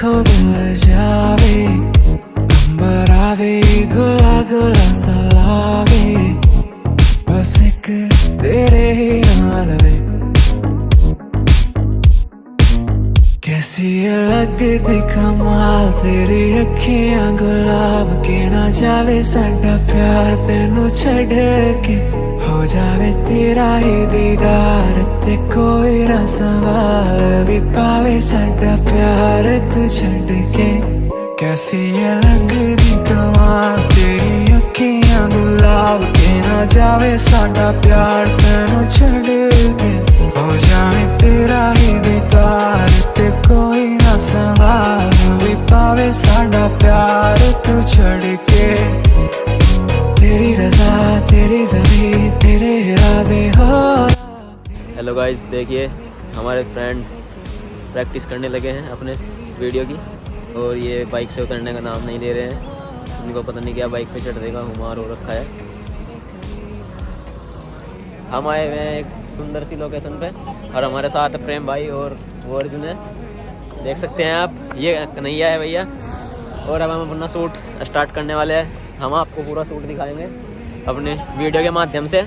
देखो दिल जावे आवे गुला गुला सा लागे बस एक तेरे ही नाल वे। कैसी ये लगदी कमाल, तेरी अखियाँ गुलाब के ना जावे, साडा प्यार तेनू छड़ के। हो जावे तेरा ही दीदार ते कोई ना सवाल भी पावे साडा प्यार तू छड़ के कैसी ये लगदी कमाल तेरी अखियाँ गुलाब के ना जावे साडा प्यार तेनू छड़ के हो जावे तेरा ही दीदार ते कोई ना सवाल भी पावे साडा प्यार तू छड़ के तेरी रजा तेरी जमी तेरे इरादे हो हेलो गाइस देखिए, हमारे फ्रेंड प्रैक्टिस करने लगे हैं अपने वीडियो की, और ये बाइक से उतरने का नाम नहीं ले रहे हैं। उनको पता नहीं क्या बाइक पे चढ़ देगा, हुमार हो रखा है। हम आए हुए हैं एक सुंदर सी लोकेशन पे, और हमारे साथ प्रेम भाई और वो अर्जुन है। देख सकते हैं आप, ये कन्हैया है भैया। और अब हम अपना सूट स्टार्ट करने वाले हैं। हम आपको पूरा सूट दिखाएँगे अपने वीडियो के माध्यम से।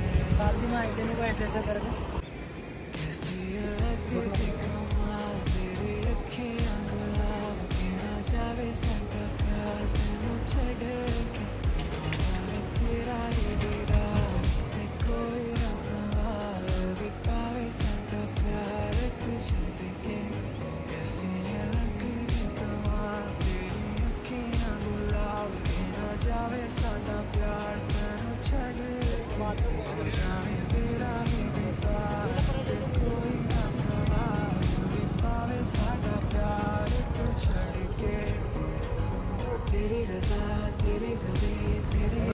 I'm trying to